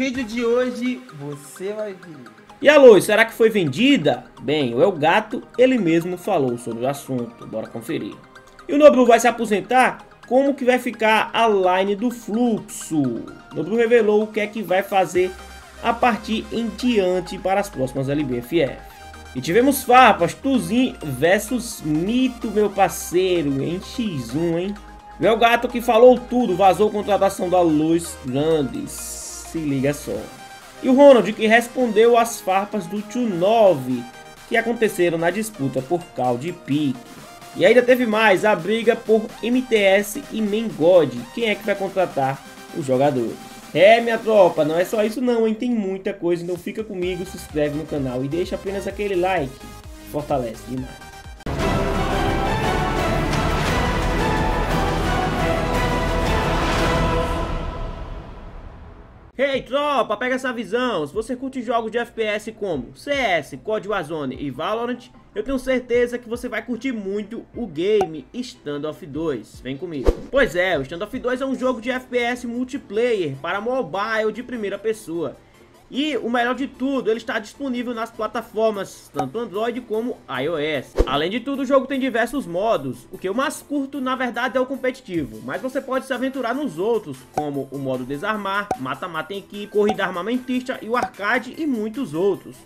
Vídeo de hoje, você vai ver. E a luz, será que foi vendida? Bem, o El Gato, ele mesmo falou sobre o assunto, bora conferir. E o Nobru vai se aposentar? Como que vai ficar a line do fluxo? Nobru revelou o que é que vai fazer a partir em diante para as próximas LBFF. E tivemos farpas, Tuzin versus Mito, meu parceiro, em X1, hein? O El Gato que falou tudo, vazou contratação da Luz Grandes. Se liga só. E o Ronald que respondeu às farpas do Tio 9 que aconteceram na disputa por cal de pique. E ainda teve mais a briga por MTS e Mengode. Quem é que vai contratar os jogadores? É, minha tropa, não é só isso não, hein? Tem muita coisa, então fica comigo, se inscreve no canal e deixa apenas aquele like. Fortalece demais. Hey tropa, pega essa visão. Se você curte jogos de FPS como CS, COD Warzone e Valorant, eu tenho certeza que você vai curtir muito o game Standoff 2. Vem comigo. Pois é, o Standoff 2 é um jogo de FPS multiplayer para mobile de primeira pessoa. E o melhor de tudo, ele está disponível nas plataformas tanto Android como iOS. Além de tudo, o jogo tem diversos modos. O que eu mais curto, na verdade, é o competitivo. Mas você pode se aventurar nos outros, como o modo desarmar, mata-mata em equipe, corrida armamentista e o arcade e muitos outros.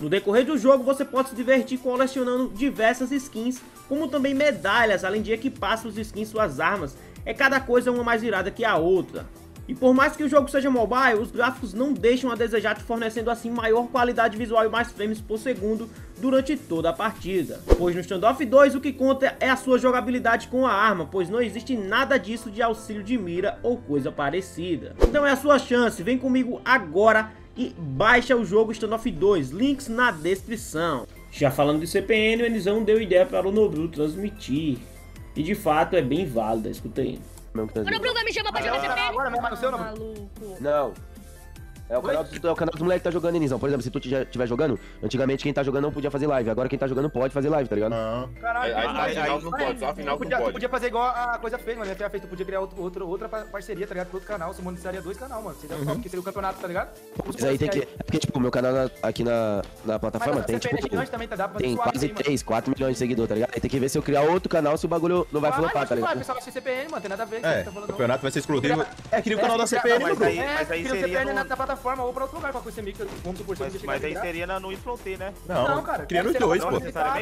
No decorrer do jogo, você pode se divertir colecionando diversas skins, como também medalhas, além de equipar suas skins suas armas. É cada coisa uma mais irada que a outra. E por mais que o jogo seja mobile, os gráficos não deixam a desejar, fornecendo assim maior qualidade visual e mais frames por segundo durante toda a partida. Pois no Standoff 2 o que conta é a sua jogabilidade com a arma, pois não existe nada disso de auxílio de mira ou coisa parecida. Então é a sua chance, vem comigo agora e baixa o jogo Standoff 2, links na descrição. Já falando de CPN, o Enizão deu ideia para o Nobru transmitir. E de fato é bem válida, escuta aí mesmo que Quando o Bruno me chama pra jogar CPM. Agora mesmo, no seu nome. Não. É o, canal, do, é o canal dos moleques que tá jogando, Nizão. Por exemplo, se tu estiver jogando, antigamente quem tá jogando não podia fazer live. Agora quem tá jogando pode fazer live, tá ligado? Não. Caralho, aí, aí, aí, não pode, só afinal podia, não pode. Tu podia fazer igual a coisa fez, mano. A FA fez, tu podia criar outro, outro, outra parceria, tá ligado? Com outro canal, você monetizaria dois canal, mano. Seria uhum. porque seria o campeonato, tá ligado? Mas aí tem que. É porque, tipo, o meu canal na, aqui na, na plataforma Mas, tem, tipo. É também, tá? tem quase 3, 4 milhões de seguidores, tá ligado? Aí tem que ver se eu criar outro canal se o bagulho não vai flopar, tá ligado? Vai, pessoal vai ser CPN, mano. Tem nada a ver. É, o campeonato vai ser exclusivo. É, queria o canal da CPN, mano. Mas aí seria. Plataforma ou pra outro lugar, com esse mic, vamos supor, mas, mas aí seria na, no Inflow né? Não, não cara. Queria nos dois, pô.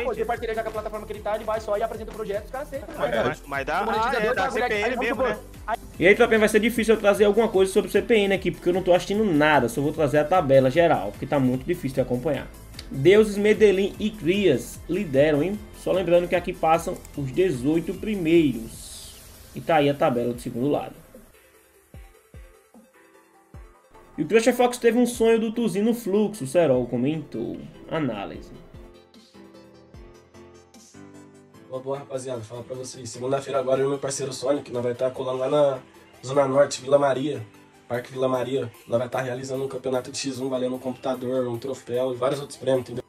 Pô, tem parceria já com a plataforma que ele tá, ele vai só e apresenta o projeto, os caras aceitam. Mas, mas dá, ah, é, dá CPN mesmo, né? E aí, também vai ser difícil eu trazer alguma coisa sobre o CPN aqui, porque eu não tô assistindo nada, só vou trazer a tabela geral, porque tá muito difícil de acompanhar. Deuses, Medellín e Crias lideram, hein? Só lembrando que aqui passam os 18 primeiros. E tá aí a tabela do segundo lado. E o Crusher Fox teve um sonho do Tuzinho no fluxo, Serol comentou. Análise. Boa, boa rapaziada, falar pra vocês. Segunda-feira agora eu e meu parceiro Sonic, nós vai estar colando lá na Zona Norte, Vila Maria, Parque Vila Maria. Nós vai estar realizando um campeonato de X1 valendo um computador, um troféu e vários outros prêmios, entendeu?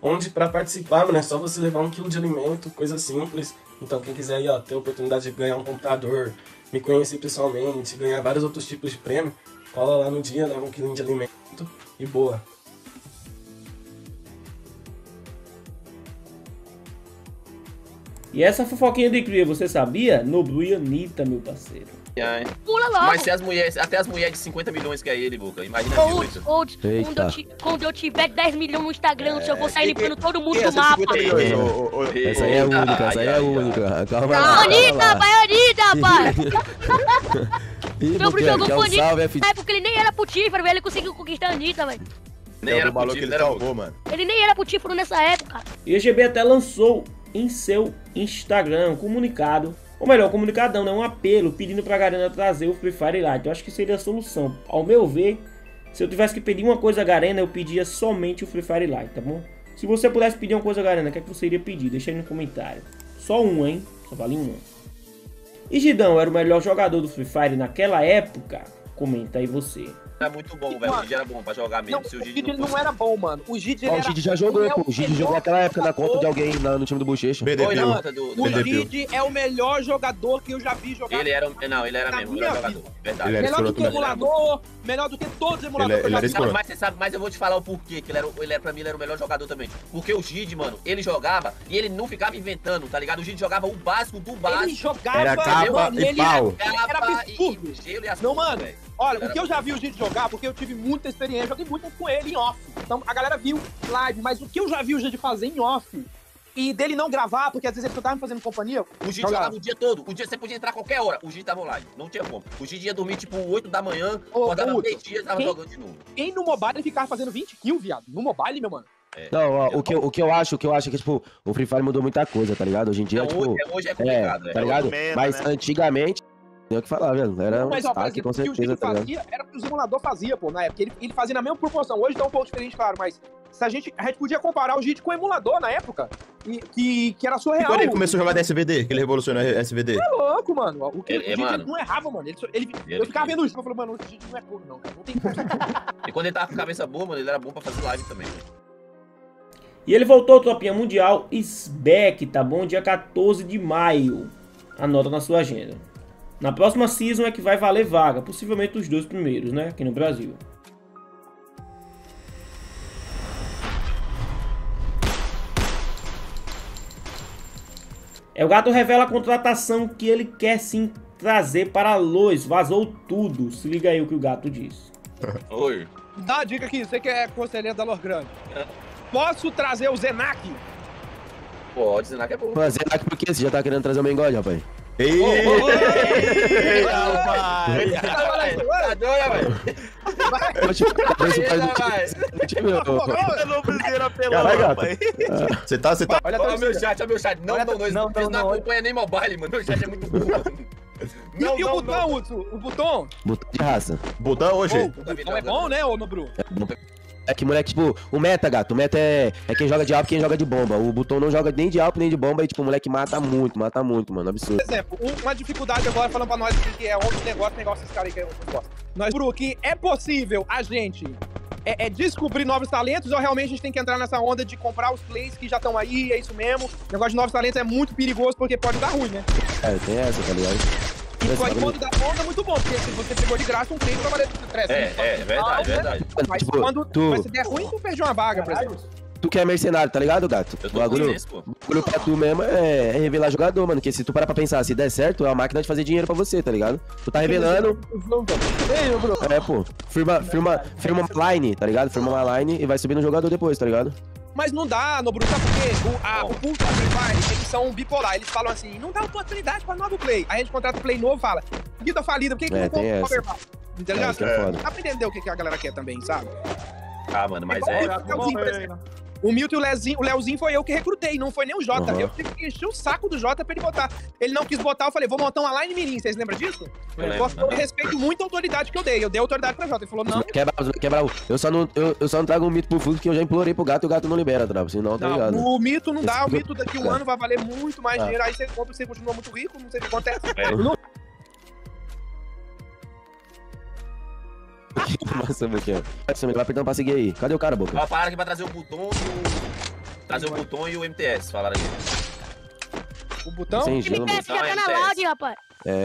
Onde pra participar, mano, é só você levar um quilo de alimento, coisa simples. Então quem quiser aí, ó, ter a oportunidade de ganhar um computador, me conhecer pessoalmente, ganhar vários outros tipos de prêmio, Cola lá no dia, leva um quilo de alimento e boa. E essa fofoquinha de cria, você sabia? Noblu e Anitta, meu parceiro. Ai. Pula logo. Mas se as mulheres, até as mulheres de 50 milhões que é ele, Boca, imagina Old, old, quando, eu quando eu tiver 10 milhões no Instagram, é, eu vou sair limpando todo mundo do mapa. Milhões, ô, ô, essa aí é única, essa aí é única. Calma lá. Anitta, vai Anitta, rapaz. Sobre o jogo com Anitta. É porque ele nem era putífero, ele conseguiu conquistar a Anitta, velho. Nem era putífero, ele salvou, mano. Ele nem era putífero nessa época. E a GB até lançou em seu Instagram um comunicado ou melhor, um comunicadão, né? um apelo pedindo pra Garena trazer o Free Fire Lite. Eu acho que seria a solução. Ao meu ver, se eu tivesse que pedir uma coisa a Garena, eu pedia somente o Free Fire Lite, tá bom? Se você pudesse pedir uma coisa a Garena, o que, é que você iria pedir? Deixa aí no comentário. Só um, hein? Só vale um. E Gidão era o melhor jogador do Free Fire naquela época? Comenta aí você. Era muito bom, velho. O Gide era bom pra jogar mesmo. Não, Se o o Gide Gide não, não era bom, mano. O Gide Ó, ele o era... já jogou, ele é pô. O Gide jogou naquela época na conta de alguém lá no time do Bochecha. BDP. O Ele é o melhor jogador que eu já vi jogar. Ele era. Não, ele era mesmo, o melhor jogador. Verdade. Ele era melhor do que mesmo. emulador, melhor do que todos os emuladores Ele- que eu ele. Mas você sabe, mas eu vou te falar o porquê, que ele era, ele era, pra mim, ele era o melhor jogador também. Porque o Gide, mano, ele jogava e ele não ficava inventando, tá ligado? O Gide jogava o básico do Ele básico. jogava, Era capa e ele pau. Era, era absurdo. e gelo e as Não, mano. velho. Olha, Era o que eu já vi o Gide jogar, porque eu tive muita experiência, joguei muito com ele em off. Então a galera viu live, mas o que eu já vi o Gide fazer em off e dele não gravar, porque às vezes ele só tava me fazendo companhia. O Gide Jogava. jogava o dia todo. O dia você podia entrar qualquer hora. O Gide tava online. Não tinha como. O Gide ia dormir tipo 8 da manhã, Ô, acordava meio-dia e tava quem- jogando de novo. Quem no mobile ele ficava fazendo 20 kills, viado. No mobile, meu mano. É. Não, ó, o que, eu- o que eu acho, o que eu acho é que, tipo, o Free Fire mudou muita coisa, tá ligado? Hoje em dia, Não, tipo. hoje, hoje é É, complicado, velho. tá ligado? meta, Mas né? antigamente, tem o que falar, velho. Era um mas, destaque, com o que o certeza, tá fazia era o que o simulador fazia, pô, na época. Ele, ele fazia na mesma proporção. Hoje tá um pouco diferente, claro, mas se a gente, a gente podia comparar o Gide com o emulador na época, e, que, que era E surreal. quando ele começou a jogar de SVD, que ele revolucionou SVD? É louco, mano. O que Ele- o Gide mano. ele não errava, mano. Ele, ele- Ele- eu ficava vendo o jogo e falei, mano, o Gide não é puro, não, cara. Não tem como. E quando ele tava com cabeça boa, mano, ele era bom pra fazer live também. E ele voltou ao Mundial SBEC, tá bom? Dia 14 de maio. Anota na sua agenda. Na próxima season é que vai valer vaga, possivelmente os dois primeiros, né? Aqui no Brasil. É o gato revela a contratação que ele quer sim trazer para a Lois. Vazou tudo. Se liga aí o que o gato diz. Oi. Dá uma dica aqui, você que é conselheiro da Lor Grande. Posso trazer o Zenak? Pode, Zenak é bom. Pô, Zenak, por quê? Você já tá querendo trazer o Mengode, rapaz? Ei! Tá. Você tá, você tá. Olha o meu chat, olha o meu chat. Não, não, não, não, não, não acompanham nem mobile, mano. Meu chat é muito burro. E, Não, e o não, botão, não. O botão? Botão de raça. Botão hoje? O botão é bom, né, ô Nobru? É bom. É que, moleque, tipo, o meta, gato, o meta é, é quem joga de alpo e quem joga de bomba. O botão não joga nem de alpo nem de bomba e, tipo, o moleque mata muito, mata muito, mano. Absurdo. Por exemplo, um- uma dificuldade agora falando pra nós aqui, que é outro negócio, negócio esses caras aí que eu não gosto. Nós, que é possível a gente é, é descobrir novos talentos ou realmente a gente tem que entrar nessa onda de comprar os plays que já estão aí, é isso mesmo? O negócio de novos talentos é muito perigoso porque pode dar ruim, né? É, tem essa, tá ligado? E só bagulho- quando dá bom é muito bom, porque se você pegou de graça um play vai valer 300. É, é, verdade, verdade. Mas Tipo, quando tu- mas se der ruim, tu perdeu uma vaga, por exemplo. Tu que é mercenário, tá ligado, gato? Eu O tô bagulho, com isso, pô. o bagulho pra tu mesmo é, é revelar jogador, mano. Porque se tu parar pra pensar, se der certo, é uma máquina de fazer dinheiro pra você, tá ligado? Tu tá revelando, Ei, Bru. é, pô. Firma, firma, firma uma line, tá ligado? Firma uma line e vai subindo o jogador depois, tá ligado? Mas não dá, no Bruno, sabe por quê? O, a, o público da Free Fire, eles são bipolar. Eles falam assim, não dá oportunidade pra novo play. Aí a gente contrata o play novo e fala, vida falida, por que, que É, não compra essa. overpower? Entendeu? É, é. Dá pra entender o que, que a galera quer também, sabe? Ah, mano, mas é. o Leozinho, por exemplo. O Milton e o Leozinho, o Leozinho foi eu que recrutei, não foi nem o Jota. Uhum. Eu tive que encher o saco do Jota pra ele botar. Ele não quis botar, eu falei, vou montar uma line mirim. Vocês lembram disso? Eu Eu, lembro, eu respeito muito a autoridade que eu dei. Eu dei autoridade pra Jota. Ele falou, não, Quebra, quebra. Eu só não, eu, eu só não trago um mito pro fundo porque eu já implorei pro gato e o gato não libera, trava. Senão, tá ligado? não, o mito não dá. O mito daqui um É. ano vai valer muito mais Ah. dinheiro. Aí você compra, você continua muito rico, não sei o que acontece. É. Não- Nossa, Boquinha. Você vai apertando pra seguir aí. Cadê o cara, Boca? Ó, falaram aqui pra trazer o botão e o. Trazer o botão e o MTS, falaram aqui. O botão. Sem O gelo. MTS já tá na loud, rapaz.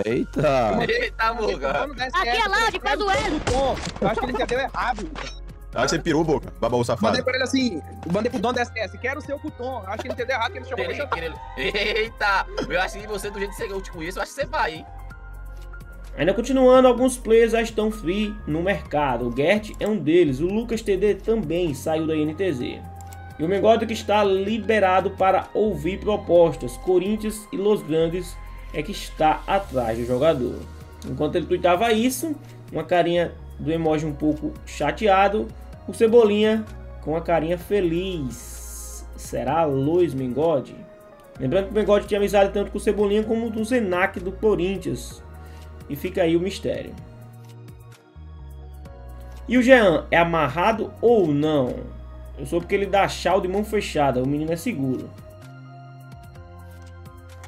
Eita. Eita, Muga. Aqui é loud, faz o L. Eu acho que ele entendeu errado. Ah, você pirou, boca. Mandei safado. pra ele assim, mandei pro dono da SS, quero ser o Cuton. Eu acho que ele entendeu errado, que ele chamou ele. Eita! Eu acho que você, do jeito que eu te conheço, eu acho que você vai, hein? Ainda continuando, alguns players já estão free no mercado. O Gert é um deles. O Lucas TD também saiu da INTZ. E o Mengode que está liberado para ouvir propostas. Corinthians e Los Grandes é que está atrás do jogador. Enquanto ele tweetava isso, uma carinha do emoji um pouco chateado, o Cebolinha com a carinha feliz. Será Luiz Mengode? Lembrando que o Mengode tinha amizade tanto com o Cebolinha como do Zenac do Corinthians. E fica aí o mistério. E o Jean é amarrado ou não? Eu soube que ele dá chau de mão fechada, o menino é seguro.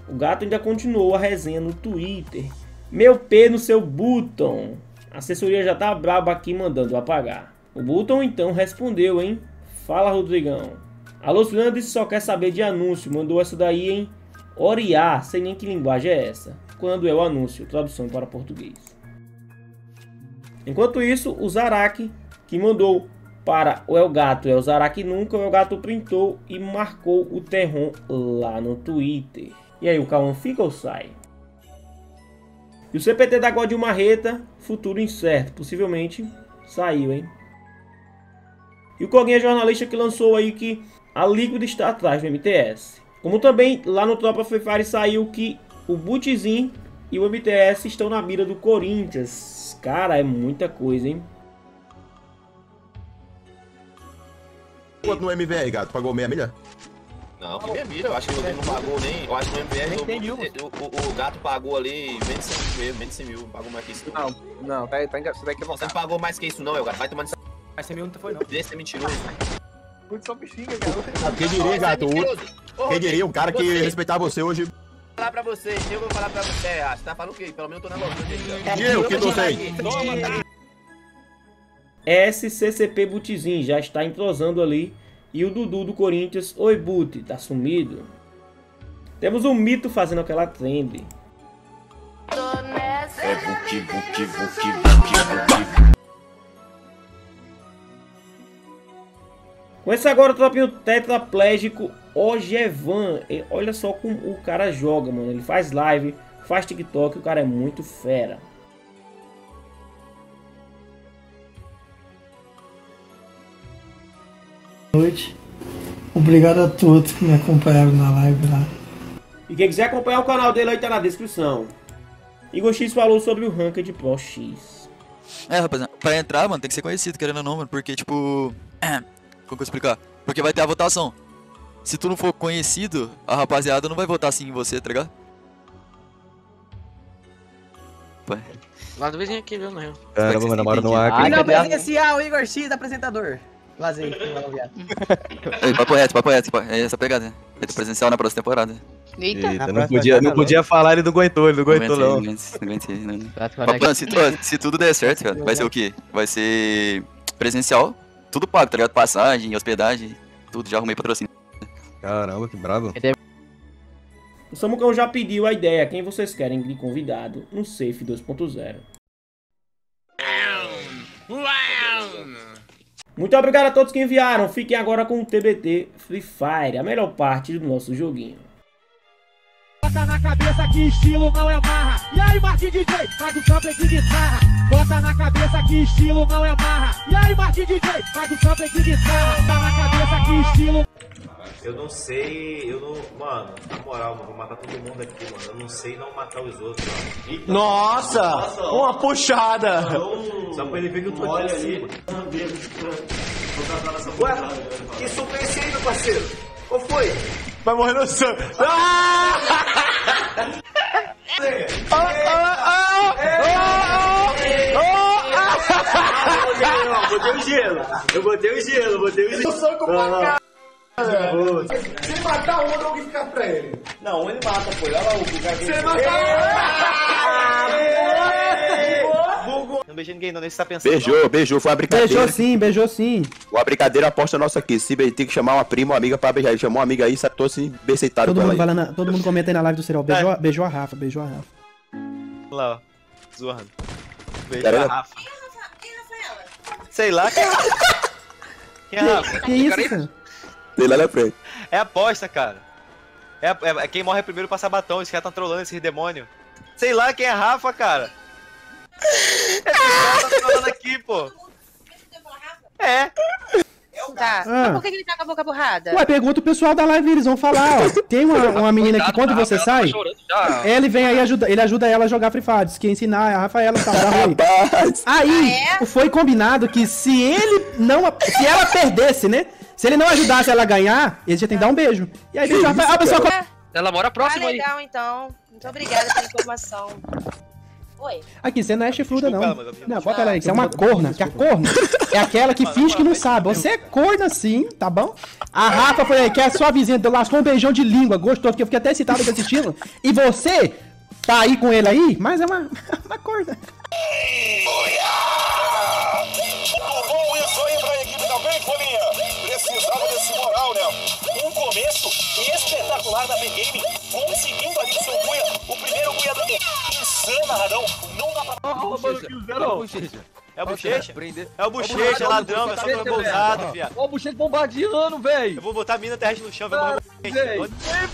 O gato ainda continuou a resenha no Twitter. Meu P no seu button. A assessoria já tá braba aqui mandando apagar. O Button então respondeu, hein? Fala, Rodrigão. Alô, Fernandes só quer saber de anúncio. Mandou essa daí, hein? Oriá, sei nem que linguagem é essa. Quando o anúncio? Tradução para português. Enquanto isso, o Zaraki, que mandou para o Elgato, é o Zaraki nunca, o Elgato printou e marcou o Terron lá no Twitter. E aí, o Cauã fica ou sai? E o CPT da God Marreta, futuro incerto, possivelmente saiu, hein? E o Coguinha é jornalista que lançou aí que a Liquid está atrás do MTS. Como também lá no Tropa Free Fire saiu que o Butizin e o MTS estão na mira do Corinthians. Cara, é muita coisa, hein? Quanto no MVR, gato? Pagou meia milha? Não, que meia milha, eu acho que ele não pagou nem. Eu acho que no MVR o, o, o, gato pagou ali menos de 100 mil mesmo, menos de 100 mil, pagou mais que isso. Não, não, tá, tá, você vai Você não pagou mais que isso, não, eu gato. Vai tomando. Mas 100 mil não foi, não. Desse é mentiroso. Muito só bichinha, gato. Quem diria, gato? O... Quem diria, um cara que respeitar você hoje. Falar pra você, eu vou falar pra você, ah, você tá falando o quê? Pelo menos eu tô na loja. Eu que não sei. SCCP Butizin já está entrosando ali. E o Dudu do Corinthians, oi Buti, tá sumido? Temos um mito fazendo aquela trend. É buki, buki, buki, buki. Com esse agora, tropinho tetraplégico Ogevan. Olha só como o cara joga, mano. Ele faz live, faz TikTok, o cara é muito fera. noite. Obrigado a todos que me acompanharam na live lá. E quem quiser acompanhar o canal dele aí tá na descrição. Igor X falou sobre o Ranked Pro X. É, rapaziada, pra entrar, mano, tem que ser conhecido, querendo ou não, mano, porque, tipo... Como que eu explicar? Porque vai ter a votação. Se tu não for conhecido, a rapaziada não vai votar assim em você, tá ligado? Lá do vizinho aqui, viu, no Rio. Caramba, meu namoro no ar. Final presencial, Igor X, apresentador. Lazer, Ei, papo reto, papo reto, é essa pegada. Feito presencial na próxima temporada. Eita, Eita não, podia, não podia falar, ele não aguentou, ele não aguentou não. Não aguentei, não aguentei. Se, se tudo der certo, cara, vai ser o quê? Vai ser presencial, tudo pago, tá ligado? Passagem, hospedagem, tudo, já arrumei patrocínio. Caramba, que brabo. O Samucão já pediu a ideia, quem vocês querem de convidado no Safe 2.0. Muito obrigado a todos que enviaram. Fiquem agora com o TBT Free Fire, a melhor parte do nosso joguinho. Bota na cabeça que estilo não é marra. E aí, Marquinhos DJ, faz o sample de guitarra. Bota na cabeça que estilo não é marra. E aí, Marquinhos DJ, faz o sample de guitarra. Bota na cabeça que estilo. Eu não sei, eu não. Mano, na moral, mano, vou matar todo mundo aqui, mano. Eu não sei não matar os outros, mano. Então, nossa, nossa! Uma puxada! Então, só pra ele ver que eu tô Olha ali. Ué, que soco é esse aí, meu parceiro? Qual foi? Vai morrer no sangue. Ah! Botei o gelo, eu botei o gelo, botei o gelo. Eu soco pra cá. Se matar um, alguém ficar pra ele. Não, ele mata, pô. Olha lá o lugar dele. Você matar Não beijei ninguém, não. Nem você tá pensando. Beijou, beijou. Foi uma brincadeira. Beijou sim, beijou sim. Uma brincadeira aposta nossa aqui. Se tem que chamar uma prima, uma amiga pra beijar. Ele chamou uma amiga aí, tô assim, beceitado todo mundo ela vai lá na, Todo mundo comenta aí na live do Serial. Beijou, beijou a Rafa, beijou a Rafa. Olha lá, ó. Zoando. Beijou Caramba. a Rafa. Sei lá, quem é a Rafa? Quem é a Rafa? Que isso, cara? Sei lá na frente. É aposta, cara. É, é- é quem morre primeiro passa batom. Esse cara tá trolando esse demônio. Sei lá quem é Rafa, cara. Esse cara tá trolando aqui, pô. É. Tá. Ah. Mas por que ele tá com a boca borrada? Ué, pergunta o pessoal da live, eles vão falar, ó. Tem uma, uma menina que quando você sai, ele vem aí ajuda, ele ajuda ela a jogar Free Fire, diz que ia ensinar a Rafaela tá, da Rui. Aí, foi combinado que se ele não, se ela perdesse, né? Se ele não ajudasse ela a ganhar, ele já tem que dar um beijo. E aí, Rafael, a pessoa Ela mora Ah, próximo aí. legal, então. Muito obrigada pela informação. Oi. Aqui, você não é chifruda, não. Eu- Não, bota ela aí, que você é uma corna. Que a corna é aquela que finge que não sabe. Você é corna sim, tá bom? A Rafa foi aí, que é sua vizinha, deu- lascou um beijão de língua, gostou, porque eu fiquei até excitado com esse estilo. E você tá aí com ele aí, mas é uma, uma corna. Muito bom isso aí pra equipe Folinha. Precisava né? Um começo espetacular da Big Game, conseguindo ali do seu Guia, o primeiro Guia do insano, narradão. Não dá pra... É o bochecha? É o bochecha, ladrão, é só pra bolsado, viado. Ó, o bochecha bombardeando, Eu velho. vou botar a mina terrestre no chão, vai morrer Véi. bochecha.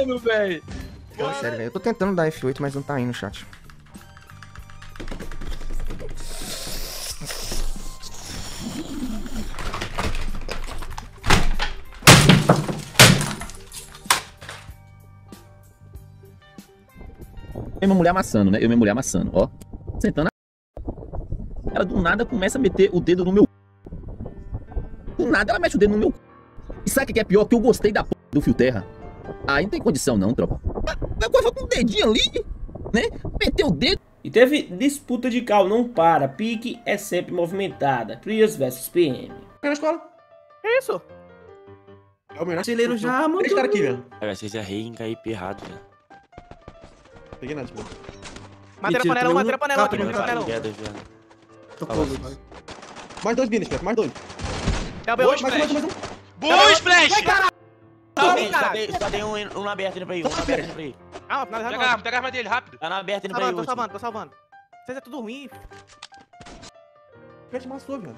Mano, velho. Não, sério, velho. Eu tô tentando dar F8, mas não tá indo no chat. Minha mulher amassando, né? Eu e minha mulher amassando, ó. Sentando a... Ela do nada começa a meter o dedo no meu Do nada ela mete o dedo no meu E sabe o que é pior? Que eu gostei da p... do fio terra. Aí não tem condição não, tropa. Vai coisa com o dedinho ali, né? Meteu o dedo. E teve disputa de cal, não para. Pique é sempre movimentada. Prius versus PM. na escola. Que isso? É o melhor Brasileiro já, mano. Três caras aqui, velho. Cara, vocês já rei em KIP errado, velho. Peguei nada, tipo. Madeira panela, madeira panela, Rápido, madeira panela. Obrigado, viado. Tô fogo. Mais dois Pepe, mais dois. É o B1, Mais um, mais um. Boa, Splash! Tá Só tem- um, um na aberta indo pra aí, um na aberta indo pra aí. Ah, nada, Pega a arma, pega a arma dele, rápido. Tá na aberta indo Tô pra aí, tô salvando, tô salvando. Vocês é tudo ruim. Pet maçou, velho.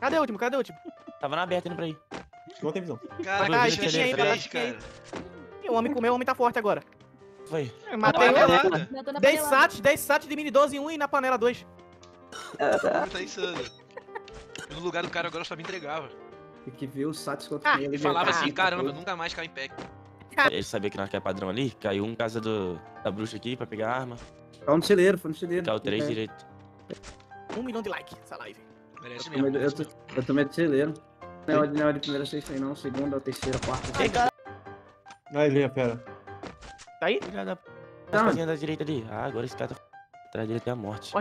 Cadê o último? Cadê o último? Tava na aberta indo pra aí. Não tem visão. Caraca, deixa aí, cara. O homem comeu, o homem tá forte agora. Foi. Eu Matei Tá um. pelada. 10 sats, 10 sats de mini 12 em 1 e na panela 2. Tá insano. No lugar do cara agora só me entregava. Tem que ver o Satis quanto Ah, tem Ele falava assim, caramba, nunca mais cai em pé. Ele sabia que nós é padrão ali, caiu um casa do, da bruxa aqui pra pegar a arma. Foi no celeiro, foi no celeiro. Caiu três É. direito. 1 milhão de likes essa live. Merece Eu tomei- mesmo. Eu, tô- eu tomei do celeiro. Não é é de primeira sexta aí não, segunda, terceira, quarta. Ah, ele é, pera. Tá aí? Filha da... Tá. As casinhas da direita ali. Ah, agora esse cara tá atrás dele até a morte.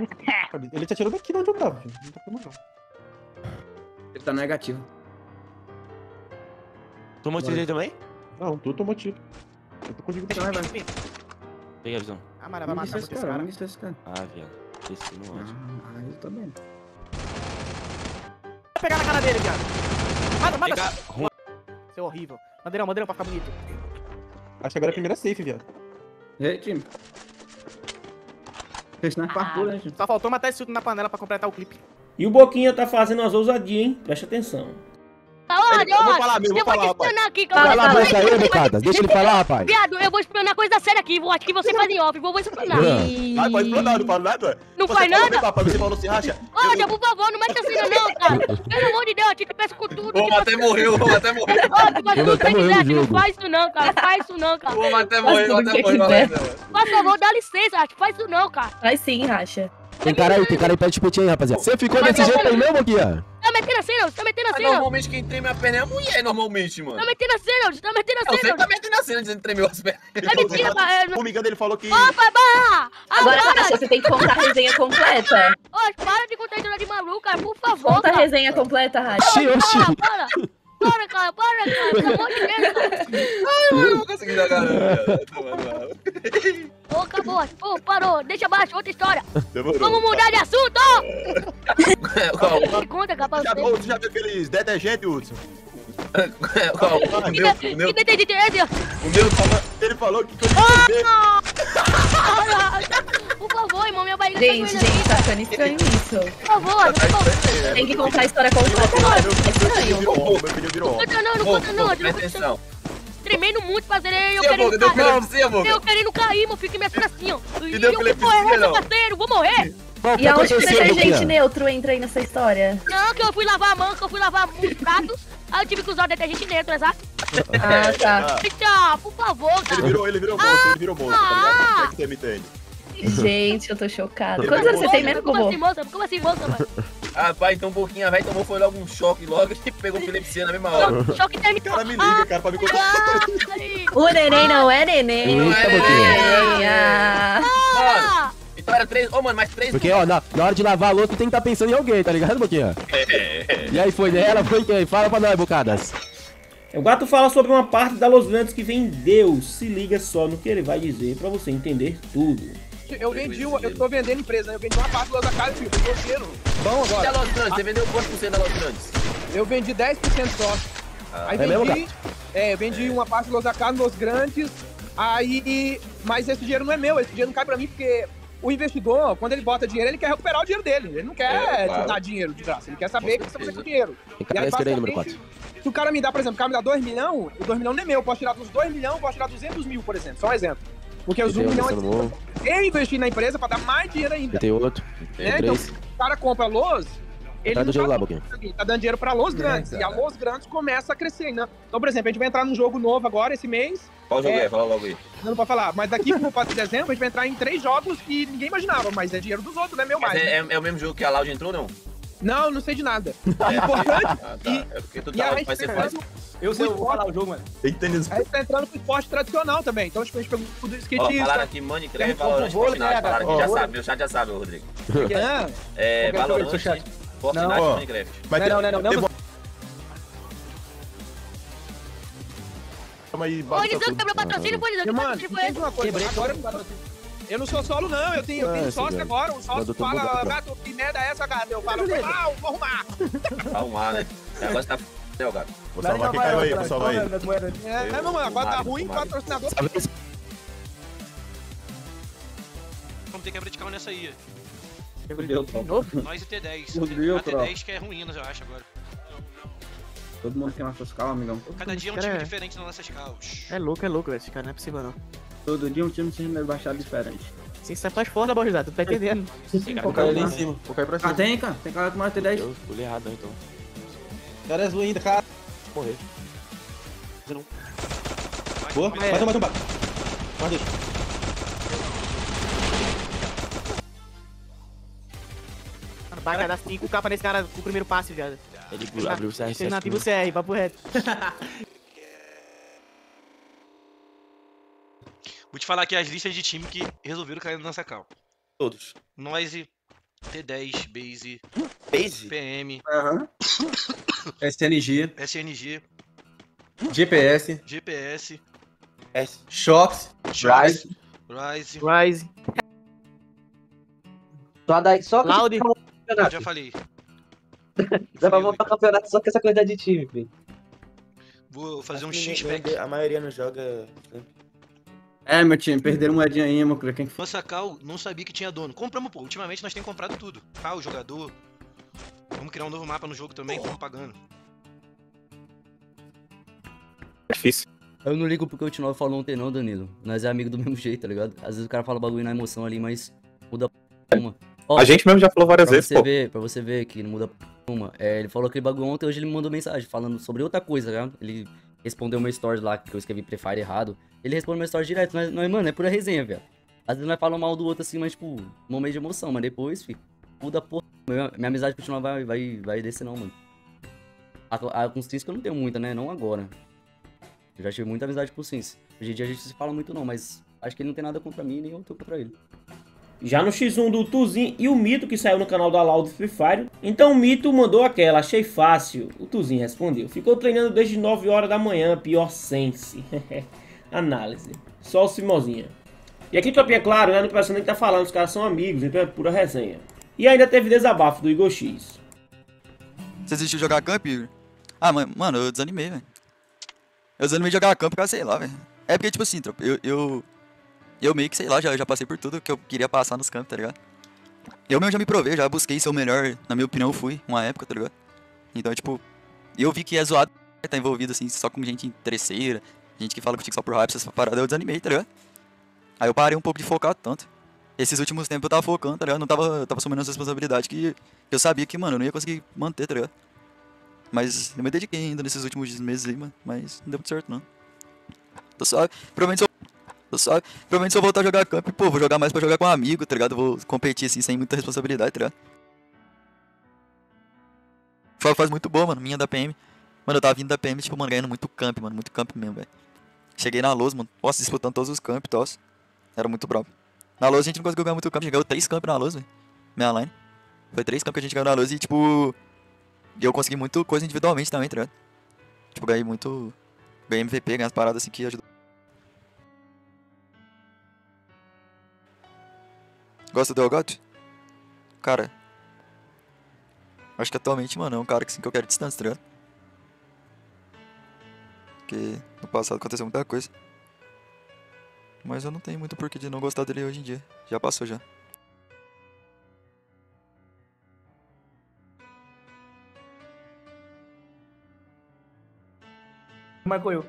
Ele te atirou daqui de onde eu tava, filho. Não tem problema não. Ele tá negativo. Tomou tiro dele também? Não, tu tomou tiro. Eu tô contigo. Vai, vai. Peguei a visão. Ah, mano, vai matar esse esse cara, esse cara. Ah, viado. Desci no ódio. Ah, eu também. Vai pegar na cara dele, viado. Mata, mata. Seu horrível. Bandeirão, bandeirão pra ficar bonito. Acho que agora é a primeira safe, viado. E aí, time? Fez na parkour, né, gente? Só faltou matar esse último na panela pra completar o clipe. E o Boquinha tá fazendo as ousadias, hein? Presta atenção. Olha, Eu vou falar mesmo, eu vou falar, rapaz. explanar aqui, Cala a boca aí, Bocadas. Deixa ele falar, rapaz. Viado, eu vou explanar coisa séria aqui, vou, acho que você faz em off, vou, vou explanar. Vai, pode explorar, não falo nada. Não faz nada? vem cá, pai, Você falou assim, racha. Olha, por favor, não mete assim não, cara. Pelo amor de Deus, eu te peço com tudo. O até morreu, o até morreu. Ó, tu tudo até que morreu quiser, no que não faz isso não, cara. Faz isso não, cara. O até morreu, até morreu. Por favor, dá licença, Racha, faz isso não, cara. Faz sim, Racha. Tem cara aí, tem cara aí perto de petinho aí, rapaziada. Você ficou desse jeito aí mesmo, Boquinha? Tá metendo assim, não? Você tá metendo assim, não? normalmente quem treme a perna é a mulher, normalmente, mano. Tá metendo assim, não? Você tá metendo Eu assim, sempre não? tá metendo a cena dizendo que tremeu as pernas. É mentira. É, O amiga dele falou que. Opa, barra! Agora, Agora! Racha, você tem que contar a resenha completa. Ô, para de contar história de maluco, cara, por favor, Conta a resenha completa, Racha. Oxi, oxi. Para, cara, para, cara. Pelo amor de Deus. Ai, mano, eu não não. viado. Mano, Ô, acabou. Ô, parou. Deixa abaixo, outra história. Demorou. Vamos mudar de assunto! Qual? Me conta, cara, pra Já, você. já viu aqueles detergentes, Hudson? Qual? Ah, O meu, o meu, Que tem de esse? o meu falou, ele falou que beber, Por favor, irmão, minha barriga Gente, tá doendo. gente, tá ficando estranho isso. Por favor, por favor. Tem que contar a história completa agora. É meu filho estranho. virou homem, meu filho virou Não homem. conta não, não Pô, conta não. não presta atenção. Tremendo muito, fazendo eu querendo cair. Eu querendo cair, meu filho, que me assina assim, ó. E deu eu que porra é essa, não? parceiro? Vou morrer. Que E aonde que o detergente neutro entra aí nessa história? Não, que eu fui lavar a mão, que eu fui lavar os pratos. Aí eu tive que usar o detergente neutro, exato. Ah, tá. Eita, por favor, Ele cara. virou, ele virou moço, ele virou moço, tá ligado? Como é? Gente, eu tô chocada. Ele Quantos anos você tem mesmo, Como assim, moça? Como assim, moça, mano? Ah, pai, então um pouquinho, a velho tomou foi logo um choque logo e pegou epilepsia na mesma hora. Choque, choque térmico. Cara, me liga, cara, pra me contar. Ai, O neném não é neném. Eita, Boquinha. Neném, ah. Mano, então era três. Ô, mano, mais três. Porque, ó, na, na hora de lavar a louça, tu tem que estar pensando em alguém, tá ligado, Boquinha? E aí, foi nela, foi quem? Fala pra nós, Bocadas. O gato fala sobre uma parte da Los Grandes que vem em Deus. Se liga só no que ele vai dizer pra você entender tudo. Eu vendi, uma- eu tô vendendo empresa, né? Eu vendi uma parte do Los Academy, filho. Tô dinheiro. Bom agora. E a Los Grandes? Você vendeu quanto por cento da Los Grandes? Eu vendi 10% só. Ah, aí é mesmo, vendi, é, eu vendi uma parte dos Academy, Los Grandes, aí, mas esse dinheiro não é meu, esse dinheiro não cai pra mim, porque o investidor, quando ele bota dinheiro, ele quer recuperar o dinheiro dele, ele não quer É, claro. dar dinheiro de graça, ele quer saber o que você vai fazer com o dinheiro. Tem cara esse aí, número 4. Se o cara me dá, por exemplo, o cara me dá 2 milhões, o 2 milhões não é meu, eu posso tirar dos 2 milhões, eu posso tirar 200 mil, por exemplo, só um exemplo. Porque os 1 Tem um milhão é eu investi na empresa pra dar mais dinheiro ainda. Tem outro. né? Então, o cara compra Los, ele dinheiro tá lá, Boquinha. Ele tá dando dinheiro pra Los Grandes. e a Los Grandes começa a crescer, né? Então, por exemplo, a gente vai entrar num jogo novo agora, esse mês. Qual jogo é? Fala logo aí. Não pode falar, mas daqui pro 4 de dezembro a gente vai entrar em três jogos que ninguém imaginava, mas é dinheiro dos outros, não é meu mais. é, né? é- é o mesmo jogo que a Loud entrou, não? Não, não sei de nada. O importante. Ah, tá. É porque tu e tá, vai ser tá fácil. Eu sei, eu vou falar o jogo, mano. Eita, nisso. A gente tá entrando pro esporte tradicional também. Então, tipo, a gente pegou tudo Ó, skatista. falaram aqui Minecraft, Tem Valorant, Fortnite. né, Falaram que já sabe, meu chat já sabe, Rodrigo. Ah, É, Valorant. Fortnite Não. e Ó, Minecraft. Não, não, não, não, Calma aí, Ô, tudo. que meu patrocínio foi Edizão, que patrocínio foi esse? coisa. Agora, eu não sou solo, não. Eu tenho, eu tenho Ah, sócio agora. O sócio fala, gato, que merda é essa, gato? Eu falo, mal, vou arrumar. Arrumar, né? Agora você tá f***, né, gato? Vou salvar quem caiu aí, vou salvar aí. É, meu mano, agora tá ruim, patrocinador. Vamos ter quebra de carro nessa aí. Fudeu, tropa. Nós e T10. Fudeu, A tropa. T10 que é ruínas, eu acho, agora. Todo mundo tem uma suas calma, amigão. Cada dia é um time é- diferente nas nossas caos. É louco, é louco, velho. Esse cara não é possível, não. Todo dia um time sendo rebaixado diferente. Sim, sai mais fora da Borjada, tu tá entendendo? Vou cair ali em cima, vou cair pra cima. Ah, tem, cara? Tem cara com mais T10? Eu escolhi errado, então. Cara, é zoom ainda, cara. Morrer. Boa, mais um, mais um, bate. Mais dois. Mano, vai dar 5 capa nesse cara com o primeiro passe, viado. Ele abriu o CR7. Alternativo CR, papo reto. Vou te falar aqui as listas de time que resolveram cair na nossa cal. Todos. Noise, T10, Base, Base? PM, Aham. SNG, SNG, GPS, GPS, Shox, Rise. Rise. Rise. Só daí, só Loud. Eu já falei. Dá pra montar campeonato só com essa quantidade de time, filho. Vou fazer um X-Pack. ninguém- A maioria não joga. É, meu time, perderam moedinha aí, meu quem que Nossa cal não sabia que tinha dono. Compramos, pô. Ultimamente nós temos comprado tudo. Cal, jogador. Vamos criar um novo mapa no jogo também, estamos pagando. Difícil. Eu não ligo porque o T9 falou ontem não, Danilo. Nós é amigo do mesmo jeito, tá ligado? Às vezes o cara fala bagulho na emoção ali, mas muda p uma. Ó, A gente mesmo já falou várias pra vezes, você pô. Ver, pra você ver que não muda p uma. É, ele falou aquele bagulho ontem, hoje ele me mandou mensagem falando sobre outra coisa, tá ligado? Ele respondeu meu story lá, que eu escrevi Prefire errado. Ele respondeu meu story direto, nós, nós, mano, é pura resenha, velho. Às vezes nós falamos mal do outro assim, mas tipo, momento de emoção, mas depois, filho, muda porra. Minha, minha amizade continua vai, vai, vai descer não, mano. A, a, Sims que eu não tenho muita, né? Não agora. Eu já tive muita amizade com o Sims. Hoje em dia a gente se fala muito não, mas acho que ele não tem nada contra mim, nem eu tenho contra ele. Já no X1 do Tuzin e o Mito que saiu no canal da Loud Free Fire. Então o Mito mandou aquela, achei fácil. O Tuzin respondeu. Ficou treinando desde 9 horas da manhã, pior sense. Análise. Só o Simozinha. E aqui, tropinha, claro, né? Não precisa nem tá falando, os caras são amigos, então é pura resenha. E ainda teve desabafo do Igor X. Você desistiu de jogar camp? Ah, mano, eu desanimei, velho. Eu desanimei de jogar camp porque, sei lá, velho. É porque, tipo assim, eu, eu. Eu meio que, sei lá, já, já passei por tudo que eu queria passar nos campos, tá ligado? Eu mesmo já me provei, já busquei ser o melhor, na minha opinião, fui, uma época, tá ligado? Então, tipo, eu vi que é zoado tá envolvido, assim, só com gente interesseira, gente que fala contigo só por hype, essas paradas, eu desanimei, tá ligado? Aí eu parei um pouco de focar tanto. Esses últimos tempos eu tava focando, tá ligado? Não tava, eu tava assumindo as responsabilidades que eu sabia que, mano, eu não ia conseguir manter, tá ligado? Mas eu me dediquei ainda nesses últimos meses aí, mano. Mas não deu muito certo, não. Tô suave. Provavelmente se suave. Provavelmente se eu voltar a jogar camp, pô, vou jogar mais pra jogar com um amigo, tá ligado? Vou competir assim sem muita responsabilidade, tá ligado? Foi uma fase muito boa, mano. Minha da PM. Mano, eu tava vindo da PM, tipo, mano, ganhando muito camp, mano. Muito camp mesmo, velho. Cheguei na Luz, mano. Nossa, disputando todos os camp e tal. Era muito brabo. Na Luz a gente não conseguiu ganhar muito camp. A gente ganhou três camp na Luz, velho. Minha line. Foi três camp que a gente ganhou na Luz e, tipo. Eu consegui muito coisa individualmente também, tá ligado? Tipo, ganhei muito. Ganhei MVP, ganhei as paradas assim que ajudou. Gosta do Elgato? Cara, acho que atualmente, mano, é um cara que, assim, que eu quero distância, tá ligado? Porque no passado aconteceu muita coisa. Mas eu não tenho muito porquê de não gostar dele hoje em dia. Já passou já. Marcou eu.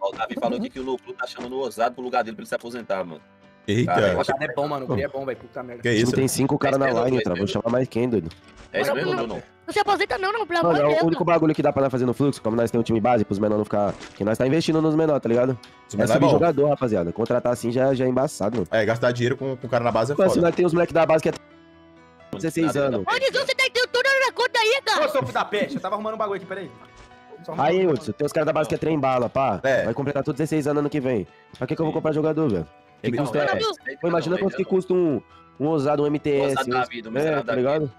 Ó, o Davi falou aqui que o Lucro tá chamando o Ousado pro lugar dele pra ele se aposentar, mano. Eita. Cara, O Ousado é bom, mano. O Guri é bom, velho. Puta merda. Que isso? Tem cinco caras na é line, tra. Vou é chamar mais quem, doido? É isso mesmo, não, não? Não se aposenta não, não, pelo amor Mano, de é Deus. o único bagulho que dá pra nós fazer no fluxo, como nós temos um time base pros menores não ficar. Que nós tá investindo nos menores, tá ligado? Os É é subir bom. jogador, rapaziada. Contratar assim já, já é embaçado, mano. É, gastar dinheiro com, com o cara na base é Tipo assim, foda. nós temos moleque da base que é 16 anos. Ô, Nizão, você tá entendendo tudo na conta aí, Ô, cara. seu filho da peste, eu tava arrumando um bagulho aqui, peraí. Aí, Hudson, tem os caras da base que é trem bala, pá. É. Vai completar todos 16 anos ano que vem. Pra que, que eu vou comprar jogador, velho? Que custa é. Pô, imagina quanto que custa um, um ousado, um MTS. Ousado um- da vida, um é, tá ligado?